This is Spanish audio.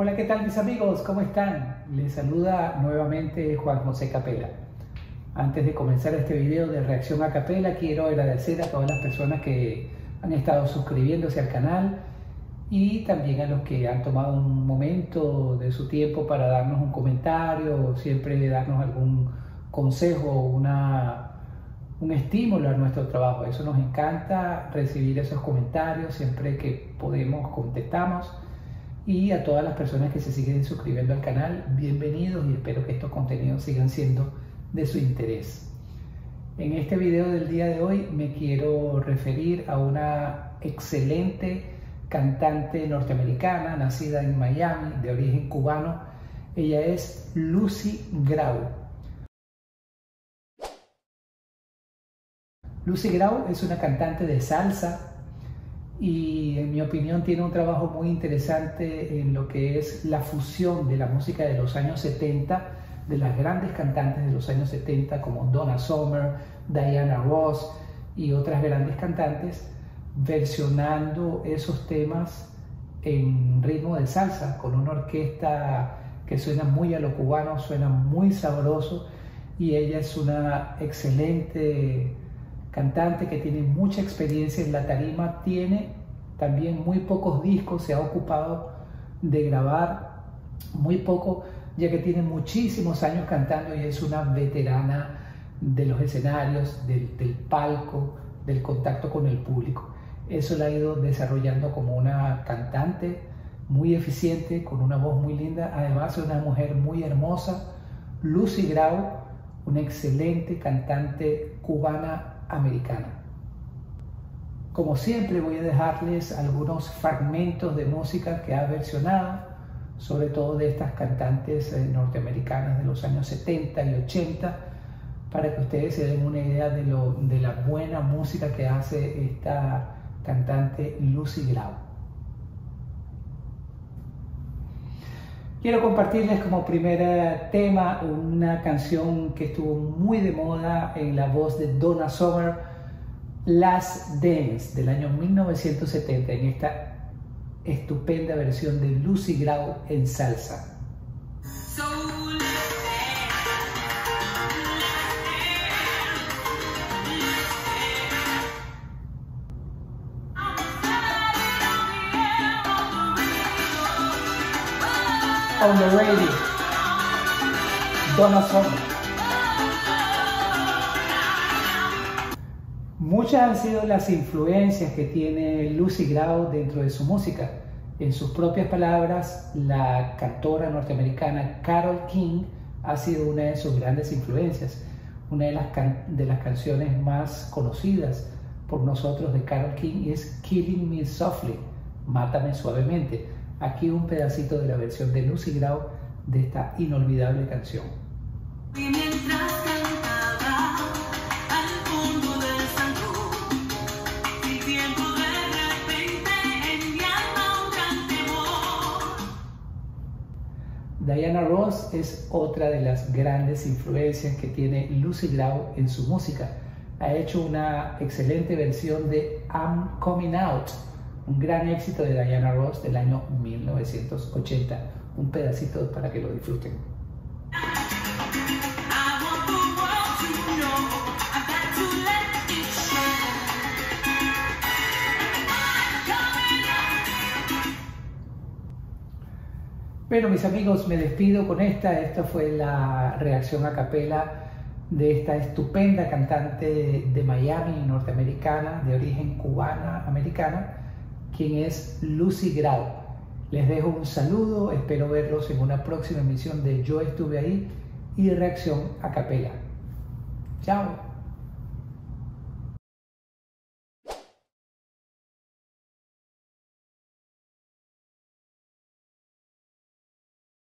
Hola, ¿qué tal mis amigos? ¿Cómo están? Les saluda nuevamente Juan José Capela. Antes de comenzar este video de reacción a Capela, quiero agradecer a todas las personas que han estado suscribiéndose al canal y también a los que han tomado un momento de su tiempo para darnos un comentario, siempre darnos algún consejo, una, un estímulo a nuestro trabajo. Eso nos encanta recibir esos comentarios, siempre que podemos contestamos y a todas las personas que se siguen suscribiendo al canal, bienvenidos y espero que estos contenidos sigan siendo de su interés. En este video del día de hoy me quiero referir a una excelente cantante norteamericana nacida en Miami de origen cubano. Ella es Lucy Grau. Lucy Grau es una cantante de salsa, y en mi opinión tiene un trabajo muy interesante en lo que es la fusión de la música de los años 70, de las grandes cantantes de los años 70 como Donna Summer, Diana Ross y otras grandes cantantes, versionando esos temas en ritmo de salsa, con una orquesta que suena muy a lo cubano, suena muy sabroso y ella es una excelente cantante que tiene mucha experiencia en la tarima, tiene también muy pocos discos, se ha ocupado de grabar muy poco, ya que tiene muchísimos años cantando y es una veterana de los escenarios, del, palco, del contacto con el público. Eso la ha ido desarrollando como una cantante muy eficiente, con una voz muy linda, además es una mujer muy hermosa, Lucy Grau, una excelente cantante cubana americana. Como siempre voy a dejarles algunos fragmentos de música que ha versionado, sobre todo de estas cantantes eh, norteamericanas de los años 70 y 80, para que ustedes se den una idea de, lo, de la buena música que hace esta cantante Lucy Grau. Quiero compartirles como primer tema una canción que estuvo muy de moda en la voz de Donna Summer, Last Dance del año 1970, en esta estupenda versión de Lucy Grau en salsa. On the radio. Donna. Muchas han sido las influencias que tiene Lucy Grau dentro de su música. En sus propias palabras, la cantora norteamericana Carol King ha sido una de sus grandes influencias. Una de las, de las canciones más conocidas por nosotros de Carol King es Killing Me Softly, Mátame Suavemente Aquí un pedacito de la versión de Lucy Grau de esta inolvidable canción. Diana Ross es otra de las grandes influencias que tiene Lucy Grau en su música. Ha hecho una excelente versión de I'm Coming Out un gran éxito de Diana Ross del año 1980. Un pedacito para que lo disfruten. Bueno, mis amigos, me despido con esta. Esta fue la reacción a capela de esta estupenda cantante de Miami, norteamericana, de origen cubana, americana, quien es Lucy Grau. Les dejo un saludo, espero verlos en una próxima emisión de Yo estuve ahí y reacción a capela. Chao.